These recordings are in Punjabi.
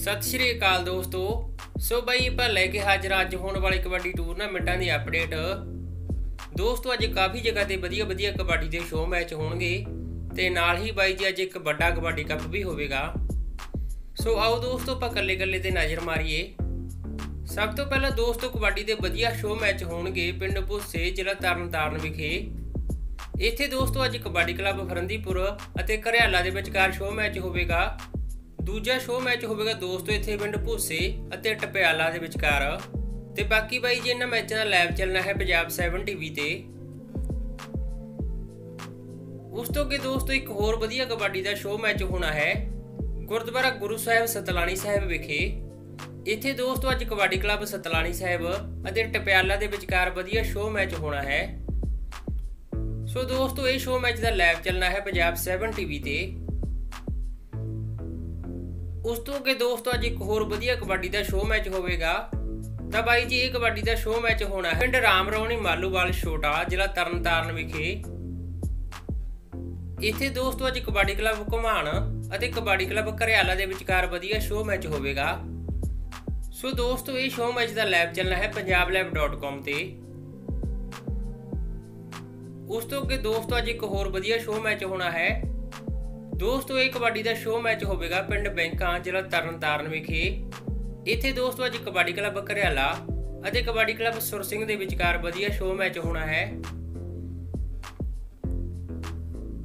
ਸਤਿ ਸ਼੍ਰੀ ਅਕਾਲ ਦੋਸਤੋ। ਸੋ ਬਈ ਆਪਾਂ ਲੈ ਕੇ ਹਾਜ਼ਰ ਅੱਜ ਹੋਣ ਵਾਲੇ ਕਬੱਡੀ ਟੂਰਨਾਮੈਂਟਾਂ ਦੀ ਅਪਡੇਟ ਦੋਸਤੋ, ਅੱਜ ਕਾਫੀ ਜਗ੍ਹਾ ਤੇ ਵਧੀਆ ਵਧੀਆ ਕਬੱਡੀ ਦੇ ਸ਼ੋਅ ਮੈਚ ਹੋਣਗੇ ਤੇ ਨਾਲ ਹੀ ਬਾਈ ਜੀ, ਅੱਜ ਇੱਕ ਵੱਡਾ ਕਬੱਡੀ ਕੱਪ ਵੀ ਹੋਵੇਗਾ। ਸੋ ਆਓ ਦੋਸਤੋ, ਆਪਾਂ ਕੱਲੇ ਕੱਲੇ ਤੇ ਨਜ਼ਰ ਮਾਰੀਏ। ਸਭ ਤੋਂ ਪਹਿਲਾਂ ਦੋਸਤੋ, ਕਬੱਡੀ ਦੇ ਵਧੀਆ ਸ਼ੋਅ ਮੈਚ ਹੋਣਗੇ ਪਿੰਡ ਭੁੱਸੇ, ਜ਼ਿਲ੍ਹਾ ਤਰਨਤਾਰਨ ਵਿਖੇ। ਇੱਥੇ ਦੋਸਤੋ, ਅੱਜ ਕਬੱਡੀ ਕਲੱਬ ਫਰੰਦੀਪੁਰ ਅਤੇ ਘਰਿਆਲਾ ਦੇ ਵਿਚਕਾਰ ਸ਼ੋਅ ਮੈਚ ਹੋਵੇਗਾ। ਦੂਜਾ ਸ਼ੋਅ ਮੈਚ ਹੋਵੇਗਾ ਦੋਸਤੋ ਇੱਥੇ ਪਿੰਡ ਭੂਸੇ ਅਤੇ ਟਪਿਆਲਾ ਦੇ ਵਿਚਕਾਰ। ਤੇ ਬਾਕੀ ਬਾਈ ਜੀ, ਇਹਨਾਂ ਮੈਚਾਂ ਦਾ ਲਾਈਵ ਚੱਲਣਾ ਹੈ ਪੰਜਾਬ 7 ਟੀਵੀ ਤੇ। ਉਸ ਤੋਂ ਅੱਗੇ ਦੋਸਤੋ, ਇੱਕ ਹੋਰ ਵਧੀਆ ਕਬੱਡੀ ਦਾ ਸ਼ੋਅ ਮੈਚ ਹੋਣਾ ਹੈ। ਗੁਰਦੁਆਰਾ ਗੁਰੂ ਸਾਹਿਬ ਸਤਲਾਣੀ ਸਾਹਿਬ ਵਿਖੇ। ਇੱਥੇ ਦੋਸਤੋ, ਅੱਜ ਕਬੱਡੀ ਕਲੱਬ ਸਤਲਾਣੀ ਸਾਹਿਬ ਅਤੇ ਟਪਿਆਲਾ ਦੇ ਵਿਚਕਾਰ ਵਧੀਆ ਸ਼ੋਅ ਮੈਚ ਹੋਣਾ ਹੈ। ਸੋ ਦੋਸਤੋ, ਇਹ ਸ਼ੋਅ ਮੈਚ ਦਾ ਲਾਈਵ ਚੱਲਣਾ ਹੈ ਪੰਜਾਬ 7 ਟੀਵੀ ਤੇ। ਉਸ ਤੋਂ ਅੱਗੇ ਦੋਸਤੋ ਅੱਜ ਇੱਕ ਹੋਰ ਵਧੀਆ ਕਬੱਡੀ ਦਾ ਸ਼ੋਅ ਮੈਚ ਹੋਵੇਗਾ। ਤਾਂ ਬਾਈ ਜੀ, ਇਹ ਕਬੱਡੀ ਦਾ ਸ਼ੋਅ ਮੈਚ ਹੋਣਾ ਹੈ। ਪਿੰਡ ਰਾਮਰੌਣੀ ਮਾਲੂਵਾਲ ਛੋਟਾ ਜ਼ਿਲ੍ਹਾ ਤਰਨਤਾਰਨ ਵਿਖੇ। ਇੱਥੇ ਦੋਸਤੋ ਅੱਜ ਕਬੱਡੀ ਕਲੱਬ ਘੁਮਾਣ ਅਤੇ ਕਬੱਡੀ ਕਲੱਬ ਘਰਿਆਲਾ ਦੇ ਵਿਚਕਾਰ ਵਧੀਆ ਸ਼ੋਅ ਮੈਚ ਹੋਵੇਗਾ। ਸੋ ਦੋਸਤੋ, ਇਹ ਸ਼ੋਅ ਮੈਚ ਦਾ ਲਾਈਵ ਚੱਲਣਾ ਹੈ punjablive.com ਤੇ। ਉਸ ਤੋਂ ਅੱਗੇ ਦੋਸਤੋ ਅੱਜ ਇੱਕ ਹੋਰ ਵਧੀਆ ਸ਼ੋਅ ਮੈਚ ਹੋਣਾ ਹੈ। ਦੋਸਤੋ, ਇਹ ਕਬੱਡੀ ਦਾ ਸ਼ੋਅ ਮੈਚ ਹੋਵੇਗਾ ਪਿੰਡ ਬੈਂਕਾਂ ਜ਼ਿਲ੍ਹਾ ਤਰਨਤਾਰਨ ਵਿਖੇ। ਇੱਥੇ ਦੋਸਤੋ, ਅੱਜ ਕਬੱਡੀ ਕਲੱਬ ਘਰਿਆਲਾ ਅਤੇ ਕਬੱਡੀ ਕਲੱਬ ਸੁਰ ਸਿੰਘ ਦੇ ਵਿਚਕਾਰ ਵਧੀਆ ਸ਼ੋਅ ਮੈਚ ਹੋਣਾ ਹੈ।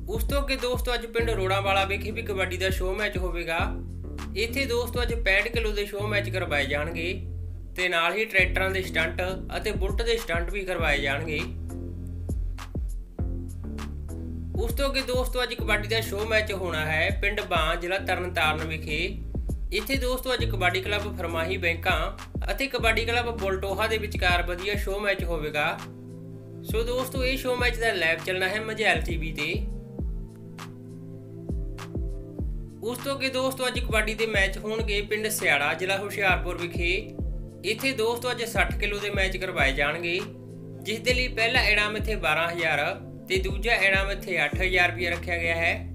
ਉਸ ਤੋਂ ਅੱਗੇ ਦੋਸਤੋ, ਅੱਜ ਪਿੰਡ ਰੋੜਾਵਾਲਾ ਵਿਖੇ ਵੀ ਕਬੱਡੀ ਦਾ ਸ਼ੋਅ ਮੈਚ ਹੋਵੇਗਾ। ਇੱਥੇ ਦੋਸਤੋ, ਅੱਜ 65 ਕਿਲੋ ਦੇ ਸ਼ੋਅ ਮੈਚ ਕਰਵਾਏ ਜਾਣਗੇ ਤੇ ਨਾਲ ਹੀ ਟਰੈਕਟਰਾਂ ਦੇ ਸਟੰਟ ਅਤੇ ਬੁਲਟ ਦੇ ਸਟੰਟ ਵੀ ਕਰਵਾਏ ਜਾਣਗੇ। ਉਸ ਤੋਂ ਅੱਗੇ ਦੋਸਤੋ, ਅੱਜ ਕਬੱਡੀ ਦਾ ਸ਼ੋਅ ਮੈਚ ਹੋਣਾ ਹੈ ਪਿੰਡ ਬਾਂ ਜ਼ਿਲ੍ਹਾ ਤਰਨਤਾਰਨ ਵਿਖੇ। ਇੱਥੇ ਦੋਸਤੋ, ਅੱਜ ਕਬੱਡੀ ਕਲੱਬ ਫਰਮਾਹੀ ਬੈਂਕਾਂ ਅਤੇ ਕਬੱਡੀ ਕਲੱਬ ਬੋਲਟੋਹਾ ਦੇ ਵਿਚਕਾਰ ਵਧੀਆ ਸ਼ੋਅ ਮੈਚ ਹੋਵੇਗਾ। ਸੋ ਦੋਸਤੋ, ਇਹ ਸ਼ੋਅ ਮੈਚ ਦਾ ਲਾਈਵ ਚੱਲਣਾ ਹੈ ਮਝੈਲ ਟੀਵੀ ਤੇ। ਉਸ ਤੋਂ ਅੱਗੇ ਦੋਸਤੋ, ਅੱਜ ਕਬੱਡੀ ਦੇ ਮੈਚ ਹੋਣਗੇ ਪਿੰਡ ਸਿਆੜਾ ਜ਼ਿਲ੍ਹਾ ਹੁਸ਼ਿਆਰਪੁਰ ਵਿਖੇ। ਇੱਥੇ ਦੋਸਤੋ, ਅੱਜ 60 ਕਿਲੋ ਦੇ ਮੈਚ ਕਰਵਾਏ ਜਾਣਗੇ, ਜਿਸ ਦੇ ਲਈ ਪਹਿਲਾ ਇਨਾਮ ਇੱਥੇ 12000 ਤੇ ਦੂਜਾ ਇਨਾਮ ਇੱਥੇ 8000 ਰੁਪਏ ਰੱਖਿਆ ਗਿਆ ਹੈ।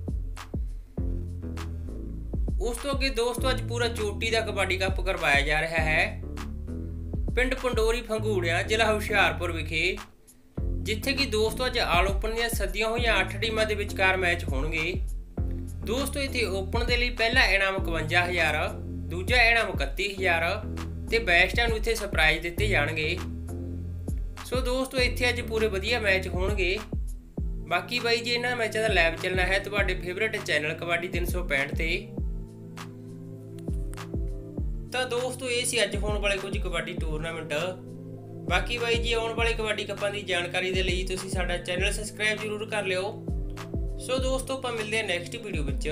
ਉਸ ਤੋਂ ਅੱਗੇ ਦੋਸਤੋ, ਅੱਜ ਪੂਰਾ ਚੋਟੀ ਦਾ ਕਬੱਡੀ ਕੱਪ ਕਰਵਾਇਆ ਜਾ ਰਿਹਾ ਹੈ। ਪਿੰਡ ਪੰਡੋਰੀ ਫੰਗੂੜਿਆ, ਜ਼ਿਲ੍ਹਾ ਹੁਸ਼ਿਆਰਪੁਰ ਵਿਖੇ, ਜਿੱਥੇ ਕਿ ਦੋਸਤੋ, ਅੱਜ ਆਲ ਓਪਨ ਦੀਆਂ ਸੱਦੀਆਂ ਹੋਈਆਂ 8 ਟੀਮਾਂ ਦੇ ਵਿਚਕਾਰ ਮੈਚ ਹੋਣਗੇ। ਦੋਸਤੋ, ਇੱਥੇ ਓਪਨ ਦੇ ਲਈ ਪਹਿਲਾ ਇਨਾਮ 51000 ਦੂਜਾ ਇਨਾਮ 31000 ਤੇ ਬੈਸਟਾਂ ਨੂੰ ਇੱਥੇ ਸਰਪ੍ਰਾਈਜ਼ ਦਿੱਤੇ ਜਾਣਗੇ। ਸੋ ਦੋਸਤੋ, ਇੱਥੇ ਅੱਜ ਪੂਰੇ ਵਧੀਆ ਮੈਚ ਹੋਣਗੇ। ਬਾਕੀ ਬਾਈ ਜੀ, ਇਹਨਾਂ ਮੈਚਾਂ ਦਾ ਲਾਈਵ ਚੱਲਣਾ ਹੈ। ਤੁਹਾਡੇ ਫੇਵਰਿਟ ਚੈਨਲ ਕਬੱਡੀ 365 ਤੇ। ਤਾਂ ਦੋਸਤੋ, ਇਹ ਸੀ ਅੱਜ ਹੋਣ ਵਾਲੇ ਕੁਝ ਕਬੱਡੀ ਟੂਰਨਾਮੈਂਟ ਬਾਕੀ ਬਾਈ ਜੀ, ਆਉਣ ਵਾਲੇ ਕਬੱਡੀ ਕੱਪਾਂ ਦੀ ਜਾਣਕਾਰੀ ਦੇ ਲਈ ਤੁਸੀਂ ਸਾਡਾ ਚੈਨਲ ਸਬਸਕ੍ਰਾਈਬ ਜ਼ਰੂਰ ਕਰ ਲਿਓ। ਸੋ ਦੋਸਤੋ, ਆਪਾਂ ਮਿਲਦੇ ਹਾਂ ਨੈਕਸਟ ਵੀਡੀਓ ਵਿੱਚ।